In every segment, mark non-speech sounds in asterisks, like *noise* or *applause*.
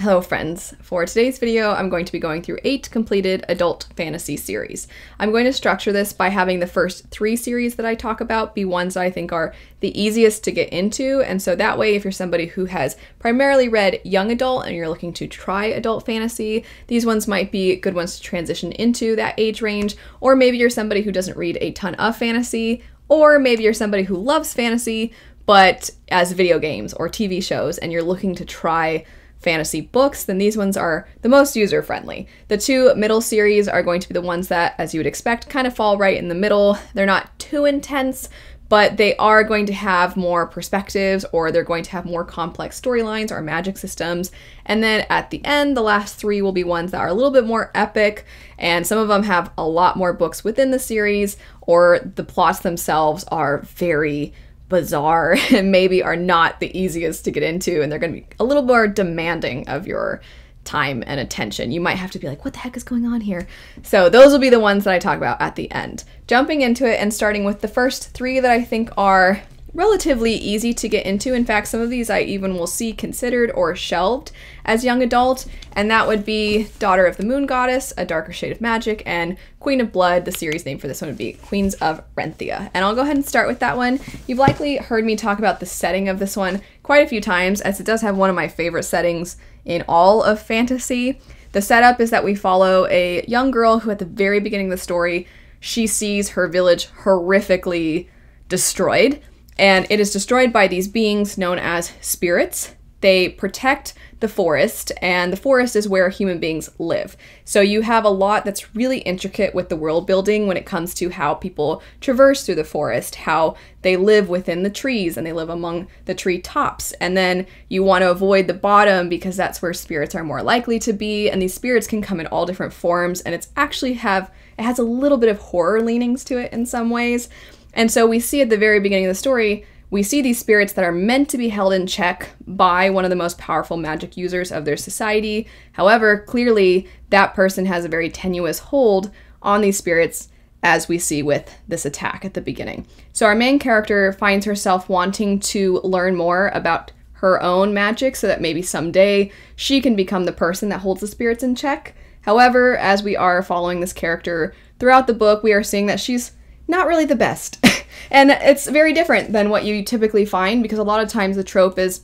Hello friends. For today's video, I'm going to be going through eight completed adult fantasy series. I'm going to structure this by having the first three series that I talk about be ones that I think are the easiest to get into, and so that way if you're somebody who has primarily read young adult and you're looking to try adult fantasy, these ones might be good ones to transition into that age range, or maybe you're somebody who doesn't read a ton of fantasy, or maybe you're somebody who loves fantasy, but as video games or TV shows, and you're looking to try fantasy books, then these ones are the most user friendly. The two middle series are going to be the ones that, as you would expect, kind of fall right in the middle. They're not too intense, but they are going to have more perspectives or they're going to have more complex storylines or magic systems. And then at the end, the last three will be ones that are a little bit more epic, and some of them have a lot more books within the series, or the plots themselves are very bizarre *laughs* and maybe are not the easiest to get into, and they're going to be a little more demanding of your time and attention. You might have to be like, what the heck is going on here? So, those will be the ones that I talk about at the end. Jumping into it and starting with the first three that I think are relatively easy to get into. In fact, some of these I even will see considered or shelved as young adult, and that would be Daughter of the Moon Goddess, A Darker Shade of Magic, and Queen of Blood. The series name for this one would be Queens of Renthia. And I'll go ahead and start with that one. You've likely heard me talk about the setting of this one quite a few times, as it does have one of my favorite settings in all of fantasy. The setup is that we follow a young girl who, at the very beginning of the story, she sees her village horrifically destroyed and it is destroyed by these beings known as spirits. They protect the forest, and the forest is where human beings live. So you have a lot that's really intricate with the world building when it comes to how people traverse through the forest, how they live within the trees and they live among the tree tops. And then you want to avoid the bottom because that's where spirits are more likely to be, and these spirits can come in all different forms, and it's actually have it has a little bit of horror leanings to it in some ways. And so we see at the very beginning of the story, we see these spirits that are meant to be held in check by one of the most powerful magic users of their society. However, clearly that person has a very tenuous hold on these spirits as we see with this attack at the beginning. So our main character finds herself wanting to learn more about her own magic so that maybe someday she can become the person that holds the spirits in check. However, as we are following this character throughout the book, we are seeing that she's not really the best. *laughs* and it's very different than what you typically find because a lot of times the trope is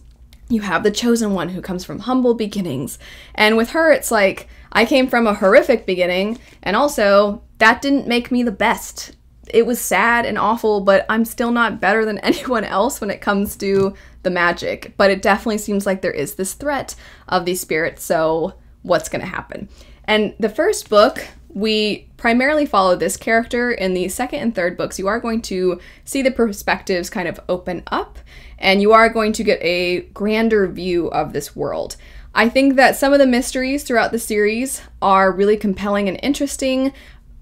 you have the chosen one who comes from humble beginnings. And with her, it's like, I came from a horrific beginning, and also, that didn't make me the best. It was sad and awful, but I'm still not better than *laughs* anyone else when it comes to the magic. But it definitely seems like there is this threat of these spirits, so what's gonna happen? And the first book, we primarily follow this character. In the second and third books, you are going to see the perspectives kind of open up, and you are going to get a grander view of this world. I think that some of the mysteries throughout the series are really compelling and interesting.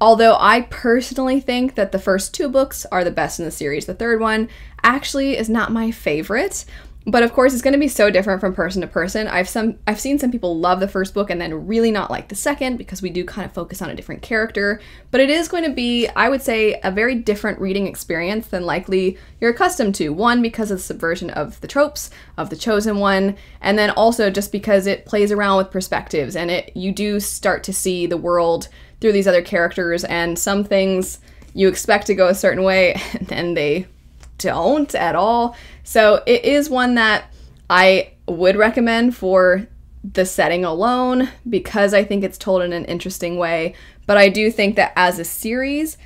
Although I personally think that the first two books are the best in the series, the third one actually is not my favorite. But of course, it's going to be so different from person to person. I've some I've seen some people love the first book and then really not like the second because we do kind of focus on a different character. But it is going to be, I would say, a very different reading experience than likely you're accustomed to. One because of the subversion of the tropes of the chosen one, and then also just because it plays around with perspectives and it you do start to see the world through these other characters and some things you expect to go a certain way *laughs* and then they don't at all. So it is one that I would recommend for the setting alone because I think it's told in an interesting way. But I do think that as a series,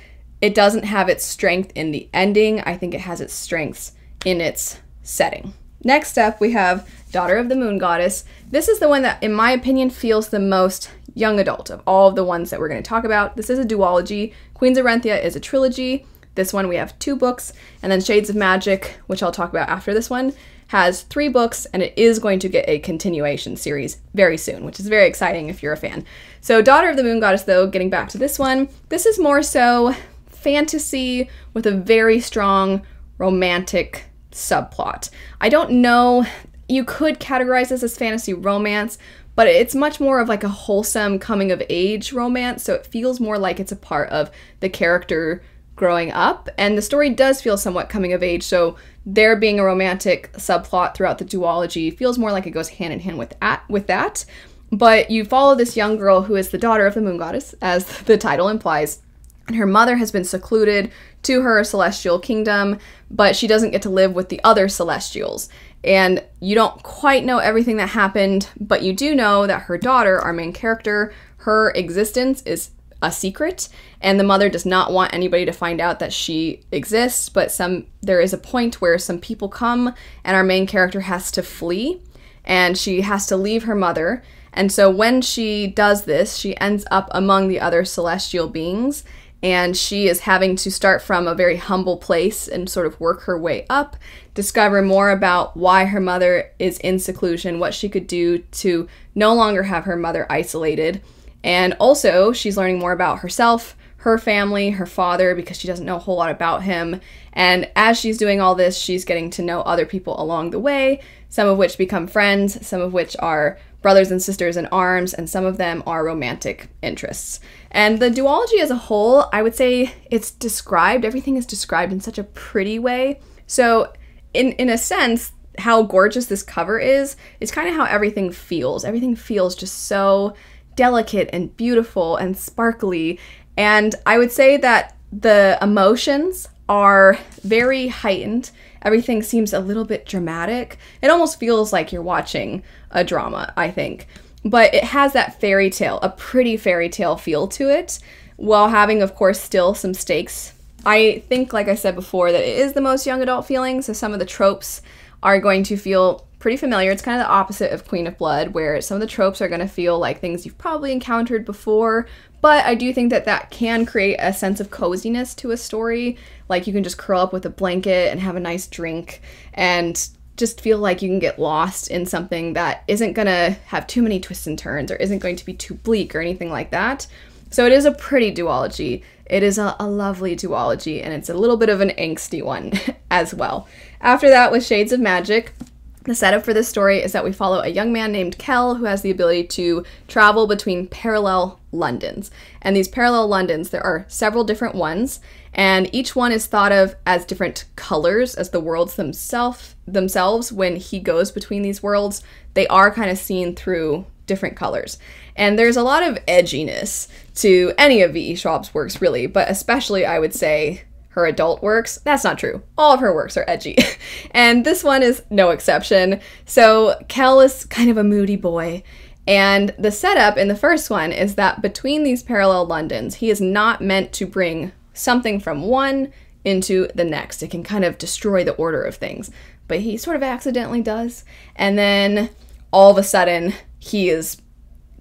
it doesn't have its strength in the ending. I think it has its strengths in its setting. Next up, we have Daughter of the Moon Goddess. This is the one that, in my opinion, feels the most young adult of all of the ones that we're going to talk about. This is a duology. Queens of Renthia is a trilogy. This one we have two books, and then Shades of Magic, which I'll talk about after this one, has three books, and it is going to get a continuation series very soon, which is very exciting if you're a fan. So, Daughter of the Moon Goddess, though, getting back to this one, this is more so fantasy with a very strong romantic subplot. I don't know, you could categorize this as fantasy romance, but it's much more of like a wholesome coming of age romance, so it feels more like it's a part of the character growing up. And the story does feel somewhat coming of age. So there being a romantic subplot throughout the duology feels more like it goes hand in hand with that, with that. But you follow this young girl who is the daughter of the moon goddess, as *laughs* the title implies. And her mother has been secluded to her celestial kingdom, but she doesn't get to live with the other celestials. And you don't quite know everything that happened, but you do know that her daughter, our main character, her existence is a secret and the mother does not want anybody to find out that she exists but some there is a point where some people come and our main character has to flee and she has to leave her mother and so when she does this she ends up among the other celestial beings and she is having to start from a very humble place and sort of work her way up, discover more about why her mother is in seclusion, what she could do to no longer have her mother isolated. And also, she's learning more about herself, her family, her father, because she doesn't know a whole lot about him. And as she's doing all this, she's getting to know other people along the way, some of which become friends, some of which are brothers and sisters in arms, and some of them are romantic interests. And the duology as a whole, I would say it's described, everything is described in such a pretty way. So, in, in a sense, how gorgeous this cover is, it's kind of how everything feels. Everything feels just so delicate and beautiful and sparkly. And I would say that the emotions are very heightened. Everything seems a little bit dramatic. It almost feels like you're watching a drama, I think but it has that fairy tale, a pretty fairy tale feel to it, while having, of course, still some stakes. I think, like I said before, that it is the most young adult feeling, so some of the tropes are going to feel pretty familiar. It's kind of the opposite of Queen of Blood, where some of the tropes are going to feel like things you've probably encountered before, but I do think that that can create a sense of coziness to a story. Like you can just curl up with a blanket and have a nice drink and just feel like you can get lost in something that isn't going to have too many twists and turns or isn't going to be too bleak or anything like that. So it is a pretty duology. It is a, a lovely duology, and it's a little bit of an angsty one *laughs* as well. After that, with Shades of Magic, the setup for this story is that we follow a young man named Kell who has the ability to travel between parallel Londons. And these parallel Londons, there are several different ones, and each one is thought of as different colors as the worlds themselves themselves when he goes between these worlds. They are kind of seen through different colors. And there's a lot of edginess to any of V.E. Schwab's works, really, but especially I would say her adult works. That's not true. All of her works are edgy. *laughs* and this one is no exception. So Kell is kind of a moody boy. And the setup in the first one is that between these parallel Londons, he is not meant to bring something from one into the next. It can kind of destroy the order of things. But he sort of accidentally does. And then all of a sudden, he is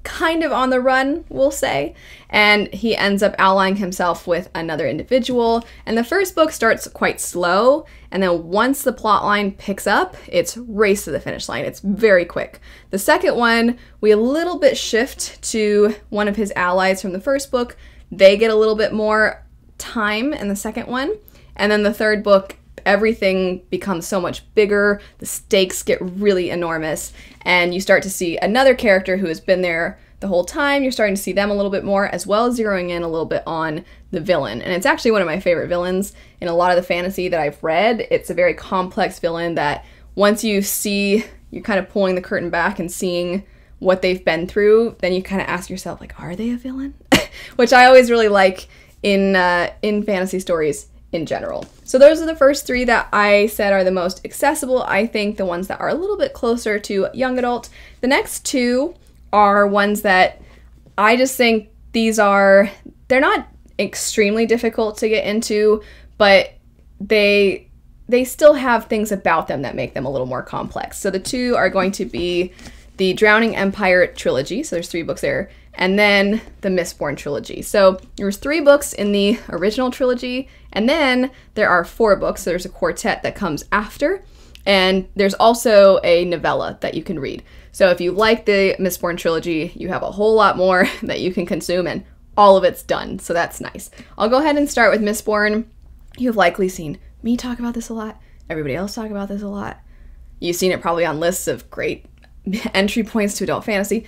kind of on the run, we'll say, and he ends up allying himself with another individual. And the first book starts quite slow, and then once the plot line picks up, it's race to the finish line. It's very quick. The second one, we a little bit shift to one of his allies from the first book. They get a little bit more time in the second one. And then the third book, everything becomes so much bigger, the stakes get really enormous, and you start to see another character who has been there the whole time. You're starting to see them a little bit more, as well as zeroing in a little bit on the villain. And it's actually one of my favorite villains in a lot of the fantasy that I've read. It's a very complex villain that once you see, you're kind of pulling the curtain back and seeing what they've been through, then you kind of ask yourself, like, are they a villain? *laughs* Which I always really like in uh, in fantasy stories in general. So those are the first three that I said are the most accessible. I think the ones that are a little bit closer to young adult. The next two are ones that I just think these are they're not extremely difficult to get into, but they they still have things about them that make them a little more complex. So the two are going to be the Drowning Empire trilogy. So there's three books there and then the Mistborn trilogy. So there's three books in the original trilogy, and then there are four books. So there's a quartet that comes after, and there's also a novella that you can read. So if you like the Mistborn trilogy, you have a whole lot more *laughs* that you can consume, and all of it's done. So that's nice. I'll go ahead and start with Mistborn. You've likely seen me talk about this a lot, everybody else talk about this a lot. You've seen it probably on lists of great *laughs* entry points to adult fantasy.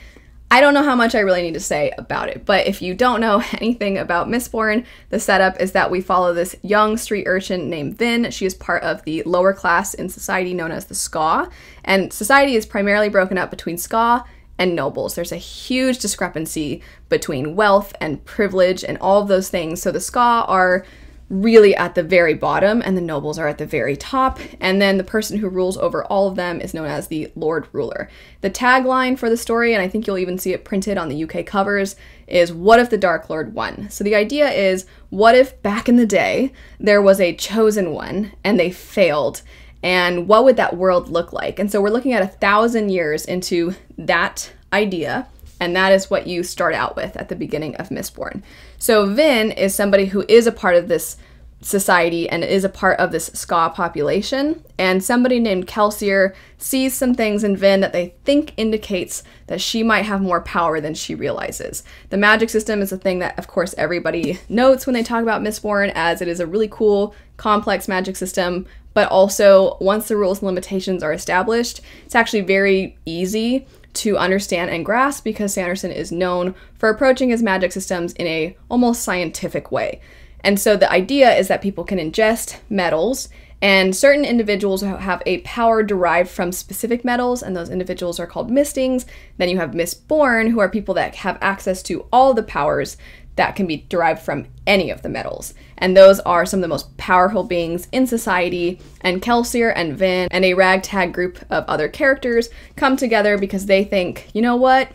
I don't know how much I really need to say about it, but if you don't know *laughs* anything about Mistborn, the setup is that we follow this young street urchin named Vin. She is part of the lower class in society known as the Skaa, and society is primarily broken up between Skaa and nobles. There's a huge discrepancy between wealth and privilege and all of those things. So the Skaa are really at the very bottom and the nobles are at the very top. And then the person who rules over all of them is known as the Lord Ruler. The tagline for the story, and I think you'll even see it printed on the UK covers, is What if the Dark Lord won? So the idea is what if back in the day there was a chosen one and they failed? And what would that world look like? And so we're looking at a thousand years into that idea. And that is what you start out with at the beginning of Mistborn. So Vin is somebody who is a part of this society and is a part of this Skaa population. And somebody named Kelsier sees some things in Vin that they think indicates that she might have more power than she realizes. The magic system is a thing that, of course, everybody notes when they talk about Mistborn, as it is a really cool, complex magic system. But also, once the rules and limitations are established, it's actually very easy to understand and grasp because Sanderson is known for approaching his magic systems in a almost scientific way. And so the idea is that people can ingest metals and certain individuals have a power derived from specific metals, and those individuals are called mistings. Then you have mistborn, who are people that have access to all the powers that can be derived from any of the metals. And those are some of the most powerful beings in society. And Kelsier and Vin and a ragtag group of other characters come together because they think, you know what?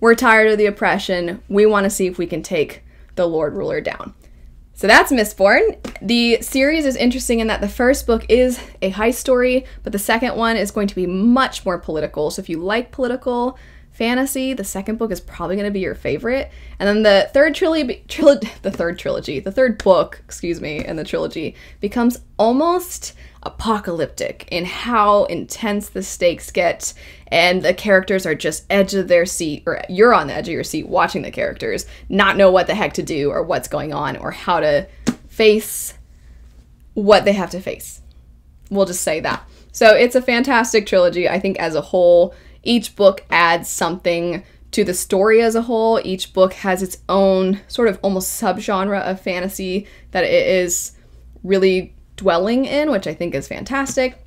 We're tired of the oppression. We want to see if we can take the Lord Ruler down. So that's Mistborn. The series is interesting in that the first book is a heist story, but the second one is going to be much more political. So if you like political, fantasy, the second book is probably going to be your favorite. And then the third trilogy, trilo- *laughs* the third trilogy, the third book, excuse me, in the trilogy becomes almost apocalyptic in how intense the stakes get and the characters are just edge of their seat or you're on the edge of your seat watching the characters not know what the heck to do or what's going on or how to face what they have to face. We'll just say that. So it's a fantastic trilogy. I think as a whole, each book adds something to the story as a whole. Each book has its own sort of almost subgenre of fantasy that it is really dwelling in, which I think is fantastic.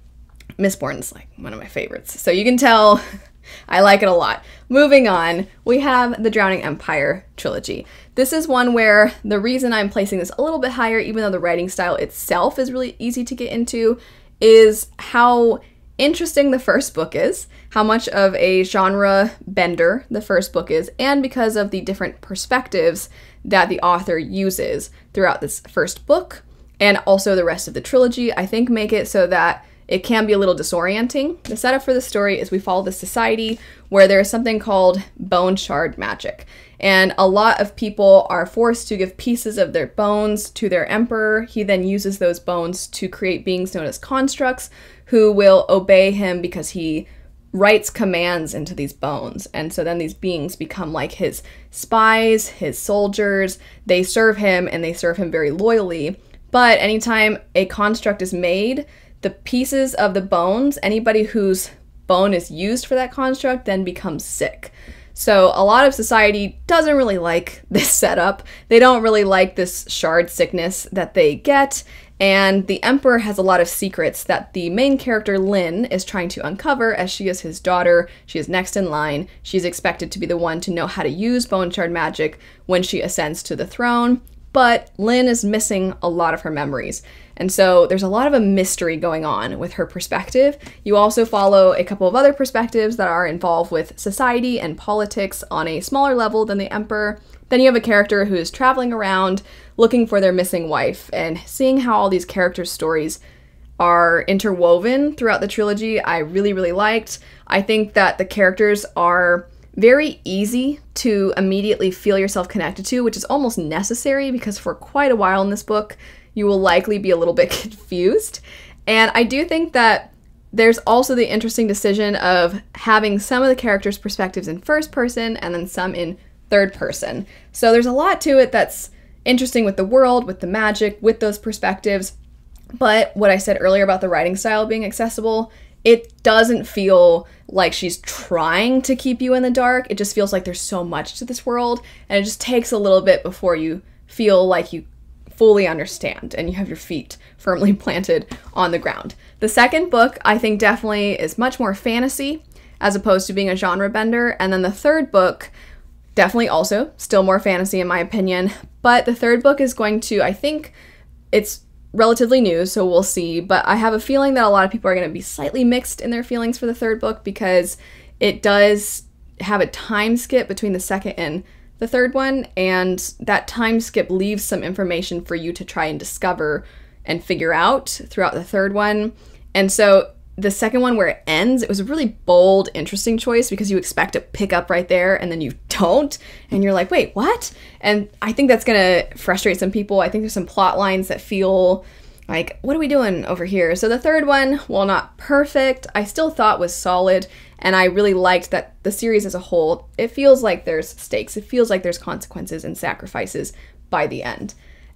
Mistborn is like one of my favorites. So you can tell *laughs* I like it a lot. Moving on, we have the Drowning Empire trilogy. This is one where the reason I'm placing this a little bit higher, even though the writing style itself is really easy to get into, is how interesting the first book is, how much of a genre bender the first book is, and because of the different perspectives that the author uses throughout this first book and also the rest of the trilogy, I think make it so that it can be a little disorienting. The setup for the story is we follow the society where there is something called bone shard magic. And a lot of people are forced to give pieces of their bones to their emperor. He then uses those bones to create beings known as constructs who will obey him because he writes commands into these bones. And so then these beings become like his spies, his soldiers. They serve him and they serve him very loyally. But anytime a construct is made, the pieces of the bones, anybody whose bone is used for that construct, then becomes sick. So a lot of society doesn't really like *laughs* this setup. They don't really like this shard sickness that they get. And the Emperor has a lot of secrets that the main character, Lin, is trying to uncover as she is his daughter. She is next in line. She's expected to be the one to know how to use Bone Shard magic when she ascends to the throne. But Lin is missing a lot of her memories. And so there's a lot of a mystery going on with her perspective. You also follow a couple of other perspectives that are involved with society and politics on a smaller level than the Emperor. Then you have a character who is traveling around looking for their missing wife and seeing how all these characters' stories are interwoven throughout the trilogy. I really, really liked. I think that the characters are very easy to immediately feel yourself connected to, which is almost necessary because for quite a while in this book, you will likely be a little *laughs* bit confused. And I do think that there's also the interesting decision of having some of the characters' perspectives in first person and then some in third person. So there's a lot to it that's interesting with the world, with the magic, with those perspectives. But what I said earlier about the writing style being accessible it doesn't feel like she's trying to keep you in the dark. It just feels like there's so much to this world, and it just takes a little bit before you feel like you fully understand and you have your feet *laughs* firmly planted on the ground. The second book, I think, definitely is much more fantasy as opposed to being a genre bender. And then the third book, definitely also still more fantasy in my opinion. But the third book is going to, I think, it's relatively new, so we'll see. But I have a feeling that a lot of people are going to be slightly mixed in their feelings for the third book because it does have a time skip between the second and the third one, and that time skip leaves some information for you to try and discover and figure out throughout the third one. And so the second one where it ends, it was a really bold, interesting choice because you expect to pick up right there and then you *laughs* don't. And you're like, wait, what? And I think that's gonna frustrate some people. I think there's some plot lines that feel like, what are we doing over here? So the third one, while not perfect, I still thought was solid. And I really liked that the series as a whole, it feels like there's stakes, it feels like there's consequences and sacrifices by the end.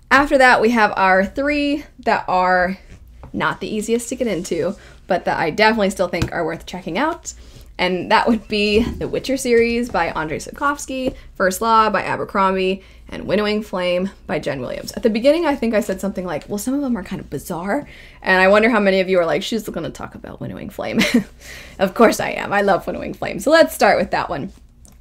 After that, we have our three that are not the easiest to get into, but that I definitely still think are worth checking out. And that would be the Witcher series by Andrei Sapkowski, First Law by Abercrombie, and Winnowing Flame by Jen Williams. At the beginning, I think I said something like, well, some of them are kind of bizarre. And I wonder how many of you are like, she's going to talk about Winnowing Flame. *laughs* of course I am. I love Winnowing Flame. So let's start with that one.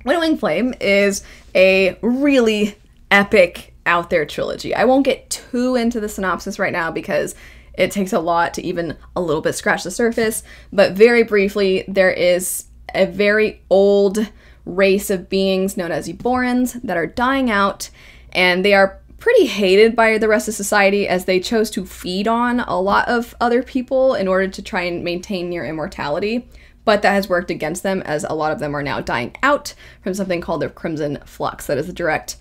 Winnowing Flame is a really epic out there trilogy. I won't get too into the synopsis right now because it takes a lot to even a little bit scratch the surface, but very briefly, there is a very old race of beings known as Eborans that are dying out, and they are pretty hated by the rest of society as they chose to feed on a lot of other people in order to try and maintain near immortality. But that has worked against them as a lot of them are now dying out from something called the Crimson Flux, that is a direct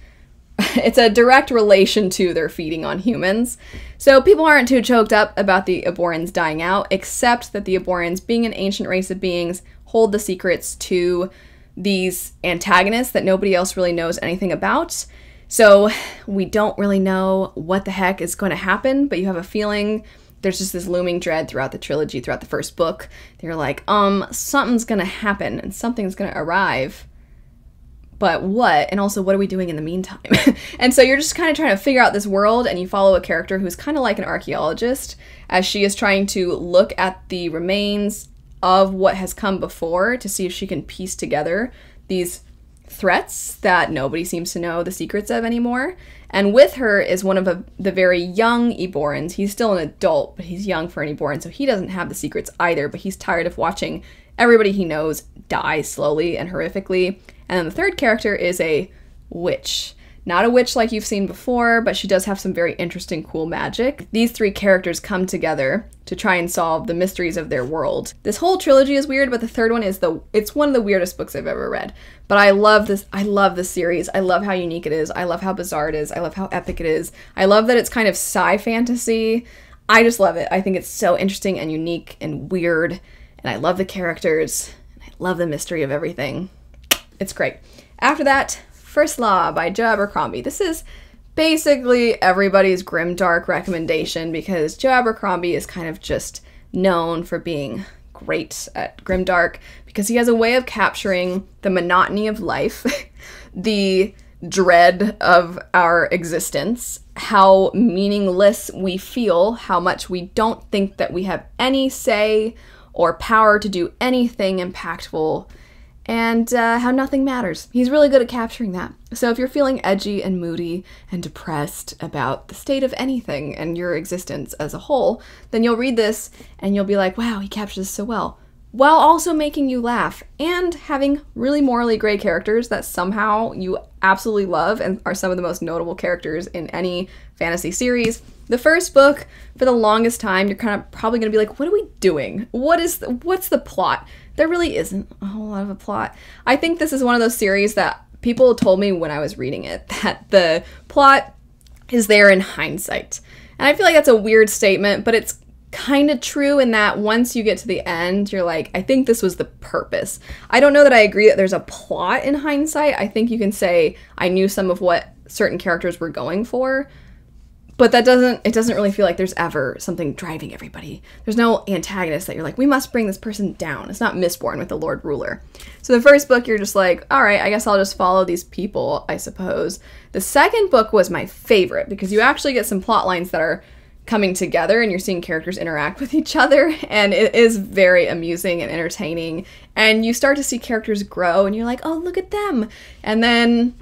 *laughs* it's a direct relation to their feeding on humans. So people aren't too choked up about the Eborans dying out, except that the Eborans, being an ancient race of beings, hold the secrets to these antagonists that nobody else really knows anything about. So we don't really know what the heck is going to happen, but you have a feeling there's just this looming dread throughout the trilogy, throughout the first book. You're like, um, something's going to happen and something's going to arrive but what? And also, what are we doing in the meantime? *laughs* and so you're just kind of trying to figure out this world, and you follow a character who's kind of like an archaeologist as she is trying to look at the remains of what has come before to see if she can piece together these threats that nobody seems to know the secrets of anymore. And with her is one of a, the very young Eborans. He's still an adult, but he's young for an Eboran, so he doesn't have the secrets either, but he's tired of watching everybody he knows die slowly and horrifically. And then the third character is a witch. Not a witch like you've seen before, but she does have some very interesting, cool magic. These three characters come together to try and solve the mysteries of their world. This whole trilogy is weird, but the third one is the it's one of the weirdest books I've ever read. But I love this I love this series. I love how unique it is. I love how bizarre it is. I love how epic it is. I love that it's kind of sci fantasy. I just love it. I think it's so interesting and unique and weird, and I love the characters. I love the mystery of everything. It's great. After that, First Law by Joe Abercrombie. This is basically everybody's grimdark recommendation because Joe Abercrombie is kind of just known for being great at grimdark because he has a way of capturing the monotony of life, *laughs* the dread of our existence, how meaningless we feel, how much we don't think that we have any say or power to do anything impactful and uh, how nothing matters. He's really good at capturing that. So if you're feeling edgy and moody and depressed about the state of anything and your existence as a whole, then you'll read this and you'll be like, wow, he captures this so well. While also making you laugh and having really morally gray characters that somehow you absolutely love and are some of the most notable characters in any fantasy series. The first book, for the longest time, you're kind of probably to be like, what are we doing? What is what's the plot? There really isn't a whole lot of a plot. I think this is one of those series that people told me when I was reading it *laughs* that the plot is there in hindsight. And I feel like that's a weird statement, but it's kind of true in that once you get to the end, you're like, I think this was the purpose. I don't know that I agree that there's a plot in hindsight. I think you can say I knew some of what certain characters were going for, but that doesn't it doesn't really feel like there's ever something driving everybody. There's no antagonist that you're like we must bring this person down. It's not mistborn with the lord ruler. So the first book you're just like all right i guess i'll just follow these people i suppose. The second book was my favorite because you actually get some plot lines that are coming together and you're seeing characters interact with each other *laughs* and it is very amusing and entertaining. And you start to see characters grow and you're like oh look at them. And then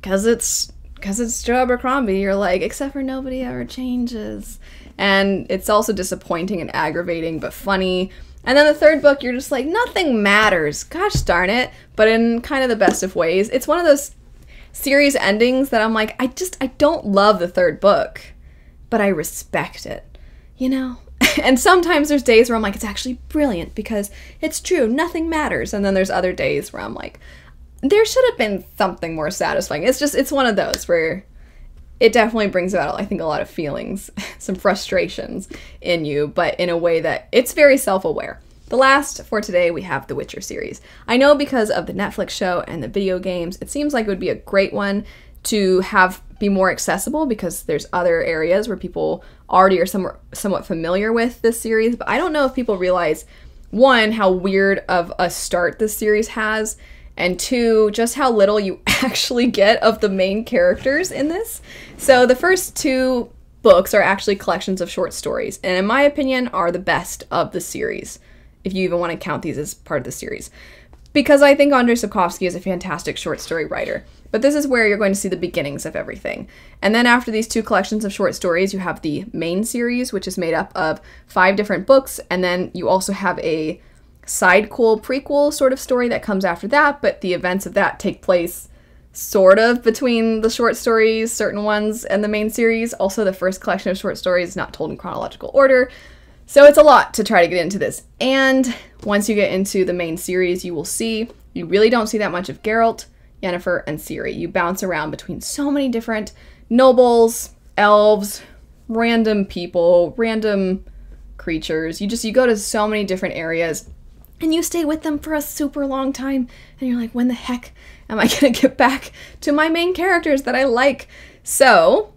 because it's because it's Joe Abercrombie, you're like, except for nobody ever changes. And it's also disappointing and aggravating, but funny. And then the third book, you're just like, nothing matters. Gosh darn it. But in kind of the best of ways. It's one of those series endings that I'm like, I just, I don't love the third book, but I respect it. You know? *laughs* and sometimes there's days where I'm like, it's actually brilliant because it's true, nothing matters. And then there's other days where I'm like, there should have been something more satisfying. It's just it's one of those where it definitely brings about I think a lot of feelings, *laughs* some frustrations in you, but in a way that it's very self-aware. The last for today we have the Witcher series. I know because of the Netflix show and the video games, it seems like it would be a great one to have be more accessible because there's other areas where people already are somewhat somewhat familiar with this series, but I don't know if people realize one how weird of a start this series has and two, just how little you *laughs* actually get of the main characters in this. So the first two books are actually collections of short stories, and in my opinion, are the best of the series, if you even want to count these as part of the series. Because I think Andrei Sapkowski is a fantastic short story writer. But this is where you're going to see the beginnings of everything. And then after these two collections of short stories, you have the main series, which is made up of five different books, and then you also have a sidequel prequel sort of story that comes after that, but the events of that take place sort of between the short stories, certain ones, and the main series. Also, the first collection of short stories is not told in chronological order. So it's a lot to try to get into this. And once you get into the main series, you will see you really don't see that much of Geralt, Yennefer, and Ciri. You bounce around between so many different nobles, elves, random people, random creatures. You just you go to so many different areas and you stay with them for a super long time. And you're like when the heck am i *laughs* going to get back to my main characters that i like? So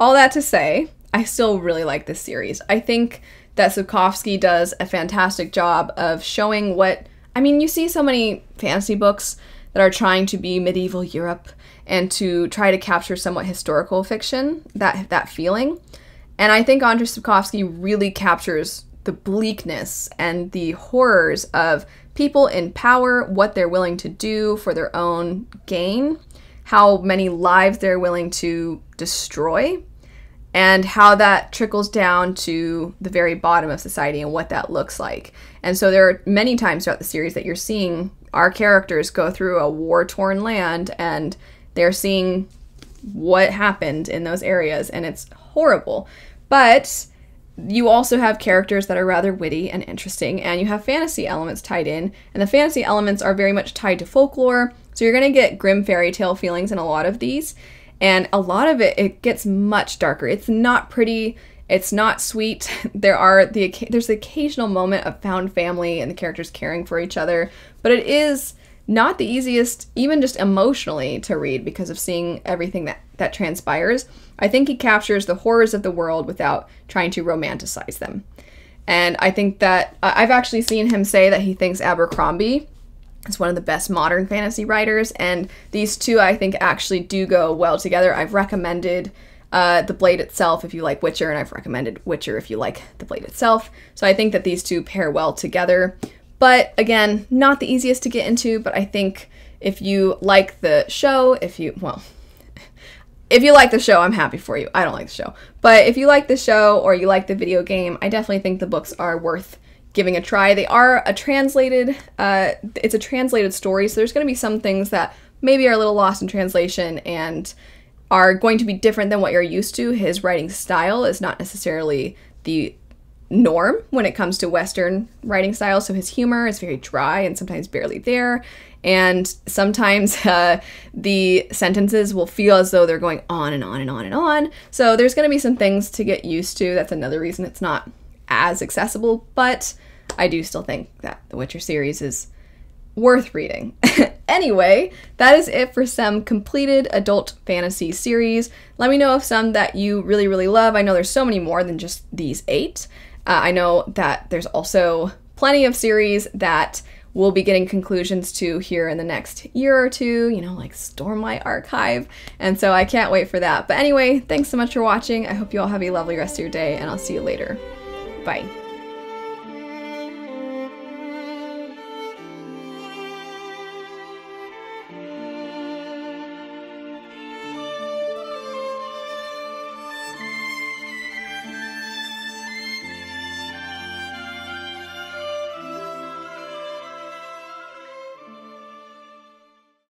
all that to say i still really like this series. I think that Sapkowski does a fantastic job of showing what i mean you see so many fantasy books that are trying to be medieval europe and to try to capture somewhat historical fiction that that feeling. And i think andrei Sapkowski really captures the bleakness and the horrors of people in power, what they're willing to do for their own gain, how many lives they're willing to destroy, and how that trickles down to the very bottom of society and what that looks like. And so there are many times throughout the series that you're seeing our characters go through a war torn land and they're seeing what happened in those areas, and it's horrible. But you also have characters that are rather witty and interesting, and you have fantasy elements tied in, and the fantasy elements are very much tied to folklore. So you're going to get grim fairy tale feelings in a lot of these, and a lot of it it gets much darker. It's not pretty. It's not sweet. *laughs* There are the there's the occasional moment of found family and the characters caring for each other, but it is not the easiest, even just emotionally, to read because of seeing everything that, that transpires. I think he captures the horrors of the world without trying to romanticize them. And I think that I've actually seen him say that he thinks Abercrombie is one of the best modern fantasy writers, and these two I think actually do go well together. I've recommended uh, The Blade itself if you like Witcher, and I've recommended Witcher if you like The Blade itself. So I think that these two pair well together. But again, not the easiest to get into, but I think if you like the show, if you, well, *laughs* if you like the show, I'm happy for you. I don't like the show. But if you like the show or you like the video game, I definitely think the books are worth giving a try. They are a translated, uh, it's a translated story, so there's going to be some things that maybe are a little lost in translation and are going to be different than what you're used to. His writing style is not necessarily the norm when it comes to Western writing style. So his humor is very dry and sometimes barely there. And sometimes *laughs* uh, the sentences will feel as though they're going on and on and on and on. So there's going to be some things to get used to. That's another reason it's not as accessible. But I do still think that the Witcher series is worth reading. *laughs* anyway, that is it for some completed adult fantasy series. Let me know if some that you really, really love. I know there's so many more than just these eight. Uh, I know that there's also plenty of series that we'll be getting conclusions to here in the next year or two, you know, like Stormlight Archive. And so I can't wait for that. But anyway, thanks so much for watching. I hope you all have a lovely rest of your day, and I'll see you later. Bye.